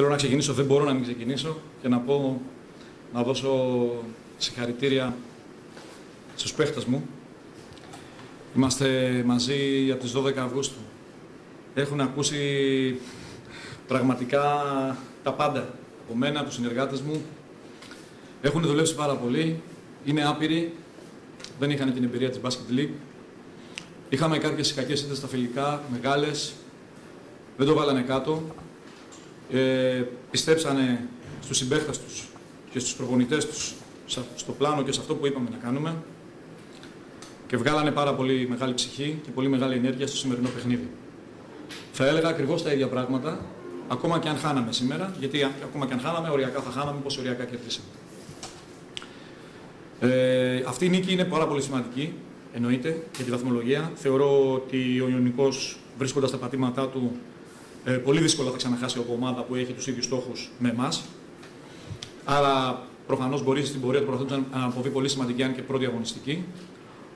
Θέλω να ξεκινήσω, δεν μπορώ να μην ξεκινήσω και να πω, να δώσω συγχαρητήρια στους παίχτες μου. Είμαστε μαζί από τις 12 Αυγούστου. Έχουν ακούσει πραγματικά τα πάντα από μένα, από τους συνεργάτες μου. Έχουν δουλέψει πάρα πολύ, είναι άπειροι, δεν είχαν την εμπειρία της Basket League. Είχαμε κάποιες κακές ήττες στα φιλικά, μεγάλες, δεν το βάλανε κάτω. Ε, πιστέψανε στους συμπαίχτες τους και στους προπονητές τους στο πλάνο και σε αυτό που είπαμε να κάνουμε και βγάλανε πάρα πολύ μεγάλη ψυχή και πολύ μεγάλη ενέργεια στο σημερινό παιχνίδι. Θα έλεγα ακριβώς τα ίδια πράγματα, ακόμα και αν χάναμε σήμερα, γιατί ακόμα και αν χάναμε, οριακά θα χάναμε, όπω οριακά κερδίσαμε. Ε, αυτή η νίκη είναι πάρα πολύ σημαντική, εννοείται, για τη βαθμολογία. Θεωρώ ότι ο Ιωνικός, βρίσκοντας τα πατήματά του, ε, πολύ δύσκολα θα ξαναχάσει από ομάδα που έχει τους ίδιους στόχους με εμάς. Άρα, προφανώς μπορεί στην πορεία του πρωταθλήματο να αποβεί πολύ σημαντική, αν και πρώτη αγωνιστική.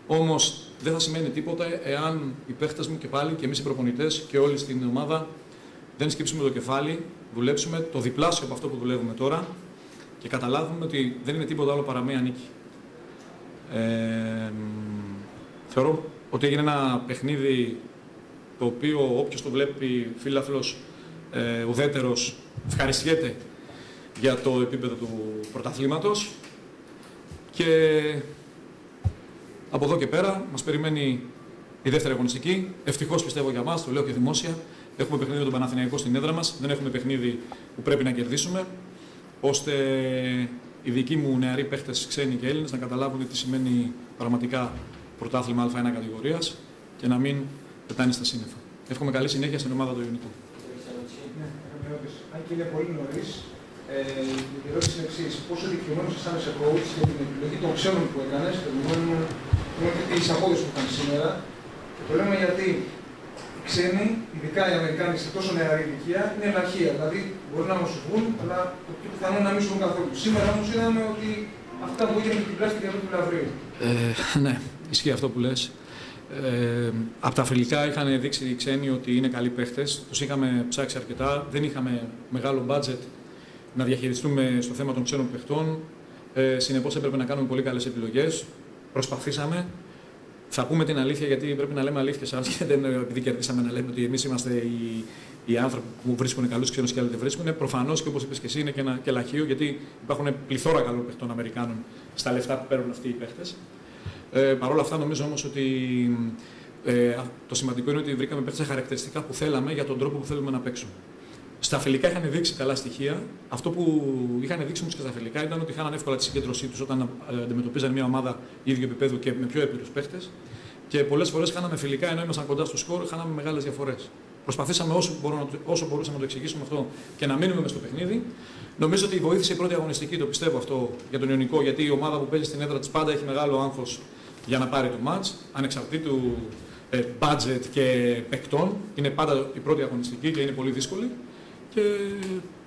Όμως δεν θα σημαίνει τίποτα εάν οι παίχτες μου και πάλι και εμείς οι προπονητές και όλοι στην ομάδα δεν σκύψουμε το κεφάλι, δουλέψουμε το διπλάσιο από αυτό που δουλεύουμε τώρα και καταλάβουμε ότι δεν είναι τίποτα άλλο παρά μία νίκη. Ε, θεωρώ ότι έγινε ένα παιχνίδι το οποίο όποιος το βλέπει φίλαθλος ε, ουδέτερος ευχαριστιέται για το επίπεδο του πρωταθλήματος και από εδώ και πέρα μας περιμένει η δεύτερη αγωνιστική. Ευτυχώς πιστεύω για μας, το λέω και δημόσια. Έχουμε παιχνίδι με τον Παναθηναϊκό στην έδρα μας. Δεν έχουμε παιχνίδι που πρέπει να κερδίσουμε. ώστε οι δικοί μου νεαροί παίχτες, ξένοι και Έλληνες, να καταλάβουν τι σημαίνει πραγματικά πρωτάθλημα Α1 κατηγορίας και να μην πετάνε στα σύννεφα. Εύχομαι καλή συνέχεια στην ομάδα του Ιωνικού. Ναι, Αν και είναι πολύ νωρίς, ε, η ερώτηση είναι εξής. Πόσο δικαιωμένος αισθάνεσαι coach για την επιλογή των ξένων που έκανες, προκειμένου τι απόδοσης που έκανε σήμερα. Και το λέμε γιατί οι ξένοι, ειδικά οι Αμερικάνοι σε τόσο νεαρή ηλικία, είναι ελαχεία. Δηλαδή μπορεί να μας βγουν, αλλά το πιο πιθανό να μην σου καθόλου. Σήμερα όμως είδαμε ότι αυτά που έγινε με την πλάστη για του Λαβρίου. Ε, ναι, ισχύει αυτό που λες. Ε, από τα φιλικά είχαν δείξει οι ξένοι ότι είναι καλοί παίχτες. Τους είχαμε ψάξει αρκετά. Δεν είχαμε μεγάλο budget να διαχειριστούμε στο θέμα των ξένων παιχτών. Ε, Συνεπώς έπρεπε να κάνουμε πολύ καλές επιλογές. Προσπαθήσαμε. Θα πούμε την αλήθεια, γιατί πρέπει να λέμε αλήθεια σε και δεν επειδή κερδίσαμε να λέμε ότι εμείς είμαστε οι, οι άνθρωποι που βρίσκουν καλούς ξένους και άλλοι δεν βρίσκουν. Προφανώς και όπως είπες και εσύ, είναι και ένα και λαχείο, γιατί υπάρχουν πληθώρα καλών παιχτών Αμερικάνων στα λεφτά που παίρνουν αυτοί οι παίχτες. Ε, Παρ' όλα αυτά, νομίζω όμως ότι ε, το σημαντικό είναι ότι βρήκαμε παίχτε χαρακτηριστικά που θέλαμε για τον τρόπο που θέλουμε να παίξουμε. Στα φιλικά είχαν δείξει καλά στοιχεία. Αυτό που είχαν δείξει όμως και στα φιλικά ήταν ότι είχαν εύκολα τη συγκέντρωσή τους όταν ε, αντιμετωπίζαν μια ομάδα ίδιου επίπεδου και με πιο έπειρους παίχτες. Και πολλές φορές χάναμε φιλικά ενώ ήμασταν κοντά στο σκορ, χάναμε μεγάλες διαφορές. Προσπαθήσαμε όσο, μπορώ, όσο μπορούσαμε να το εξηγήσουμε αυτό και να μείνουμε μες στο παιχνίδι. Νομίζω ότι βοήθησε η πρώτη αγωνιστική, το πιστεύω αυτό για τον Ιωνικό, γιατί η ομάδα που παίζει στην έδρα της πάντα έχει μεγάλο άγχος για να πάρει το match, ανεξαρτήτου ε, budget και παικτών. Είναι πάντα η πρώτη αγωνιστική και είναι πολύ δύσκολη και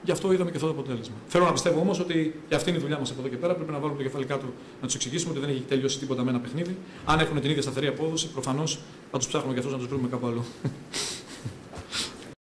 γι' αυτό είδαμε και αυτό το αποτέλεσμα. Θέλω να πιστεύω όμως ότι και αυτή είναι η δουλειά μας από εδώ και πέρα. Πρέπει να βάλουμε το κεφάλι κάτω να τους εξηγήσουμε ότι δεν έχει τελειώσει τίποτα με ένα παιχνίδι. Αν έχουν την ίδια σταθερή απόδοση, προφανώς θα τους ψάχνουμε και αυτούς να τους βρούμε κάπου αλλού.